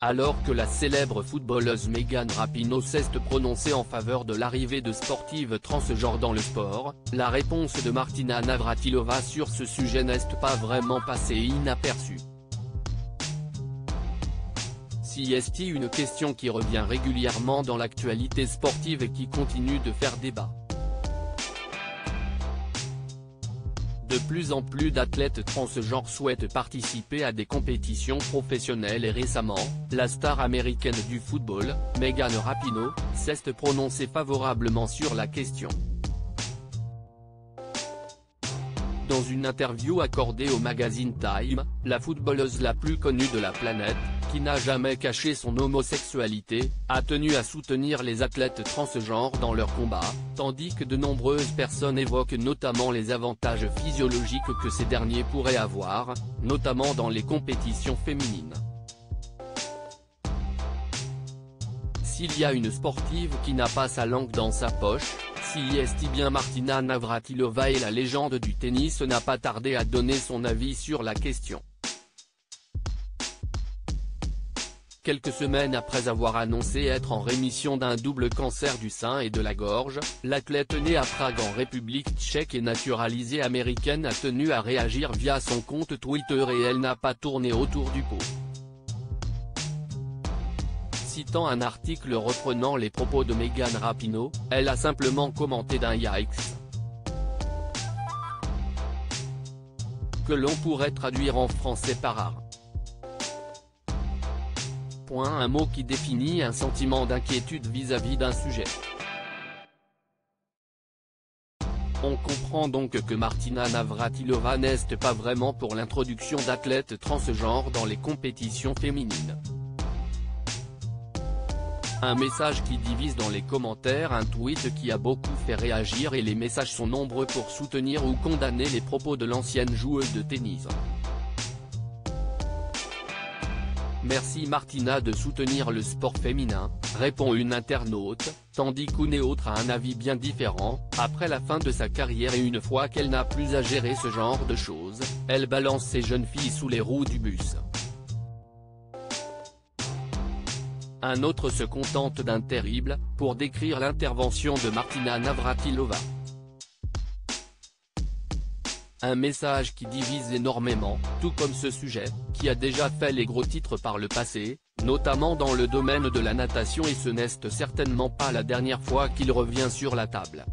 Alors que la célèbre footballeuse Megan Rapinoe s'est prononcée en faveur de l'arrivée de sportives transgenres dans le sport, la réponse de Martina Navratilova sur ce sujet n'est pas vraiment passée inaperçue. Si est une question qui revient régulièrement dans l'actualité sportive et qui continue de faire débat? De plus en plus d'athlètes transgenres souhaitent participer à des compétitions professionnelles et récemment, la star américaine du football, Megan Rapinoe, s'est prononcée favorablement sur la question. Dans une interview accordée au magazine Time, la footballeuse la plus connue de la planète, qui n'a jamais caché son homosexualité, a tenu à soutenir les athlètes transgenres dans leur combat, tandis que de nombreuses personnes évoquent notamment les avantages physiologiques que ces derniers pourraient avoir, notamment dans les compétitions féminines. S'il y a une sportive qui n'a pas sa langue dans sa poche, si est bien Martina Navratilova et la légende du tennis n'a pas tardé à donner son avis sur la question. Quelques semaines après avoir annoncé être en rémission d'un double cancer du sein et de la gorge, l'athlète née à Prague en République tchèque et naturalisée américaine a tenu à réagir via son compte Twitter et elle n'a pas tourné autour du pot. Citant un article reprenant les propos de Megan Rapinoe, elle a simplement commenté d'un yikes. Que l'on pourrait traduire en français par un mot qui définit un sentiment d'inquiétude vis-à-vis d'un sujet. On comprend donc que Martina Navratilova n'est pas vraiment pour l'introduction d'athlètes transgenres dans les compétitions féminines. Un message qui divise dans les commentaires un tweet qui a beaucoup fait réagir et les messages sont nombreux pour soutenir ou condamner les propos de l'ancienne joueuse de tennis. Merci Martina de soutenir le sport féminin, répond une internaute, tandis qu'une autre a un avis bien différent, après la fin de sa carrière et une fois qu'elle n'a plus à gérer ce genre de choses, elle balance ses jeunes filles sous les roues du bus. Un autre se contente d'un terrible, pour décrire l'intervention de Martina Navratilova. Un message qui divise énormément, tout comme ce sujet, qui a déjà fait les gros titres par le passé, notamment dans le domaine de la natation et ce n'est certainement pas la dernière fois qu'il revient sur la table.